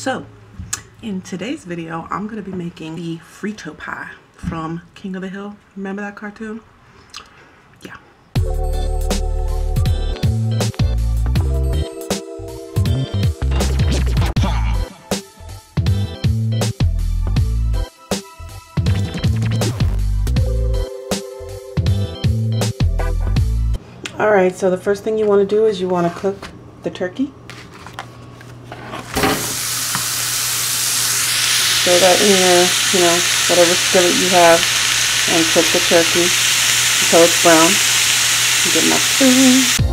So in today's video, I'm going to be making the Frito pie from King of the Hill. Remember that cartoon? Yeah. Alright, so the first thing you want to do is you want to cook the turkey. Throw that in your, you know, whatever skillet you have and cook the turkey until it's brown. Get my spoon.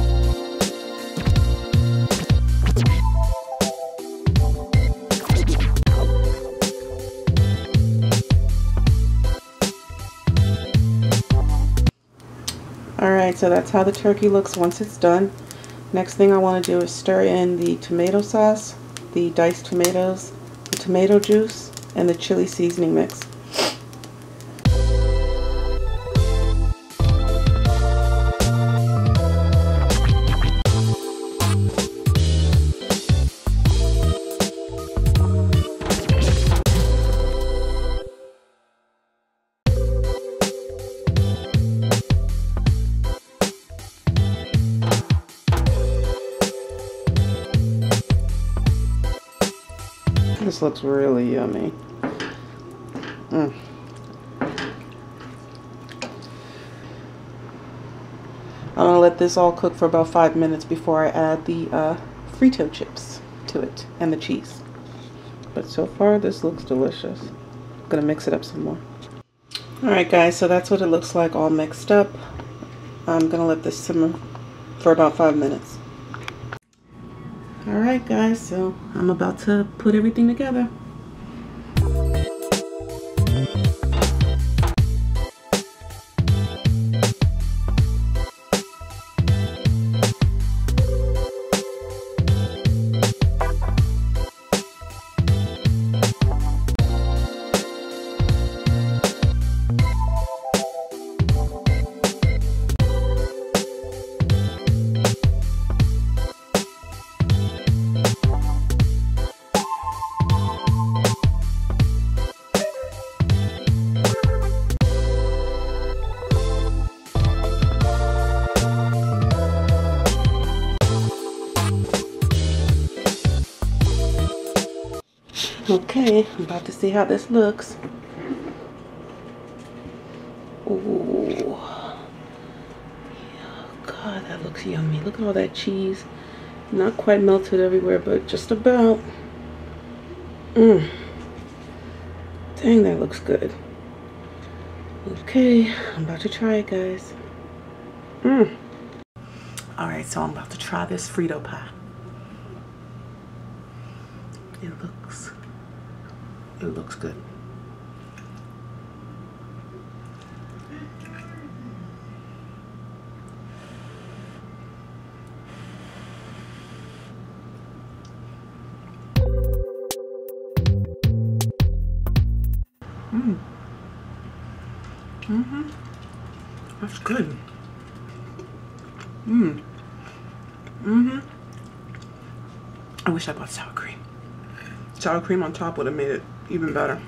Alright, so that's how the turkey looks once it's done. Next thing I want to do is stir in the tomato sauce, the diced tomatoes, the tomato juice, and the chili seasoning mix. This looks really yummy. Mm. I'm gonna let this all cook for about five minutes before I add the uh, Frito chips to it and the cheese. But so far this looks delicious. I'm gonna mix it up some more. Alright guys, so that's what it looks like all mixed up. I'm gonna let this simmer for about five minutes. Alright guys, so I'm about to put everything together. Okay, I'm about to see how this looks. Ooh. God, that looks yummy. Look at all that cheese. Not quite melted everywhere, but just about. Mmm. Dang, that looks good. Okay, I'm about to try it, guys. Mmm. Alright, so I'm about to try this Frito pie. It looks it looks good. Mmm. Mm-hmm. That's good. Mmm. Mm-hmm. I wish I bought sour cream. Sour cream on top would have made it even better.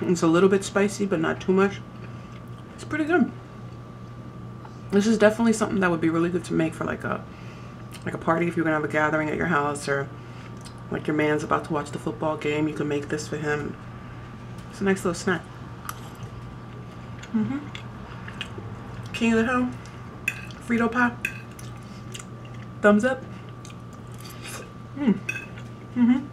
It's a little bit spicy, but not too much. It's pretty good. This is definitely something that would be really good to make for like a like a party if you're gonna have a gathering at your house or like your man's about to watch the football game. You can make this for him. It's a nice little snack. Mm-hmm. King of the Hill. Frito pie. Thumbs up. Mm. Mm-hmm.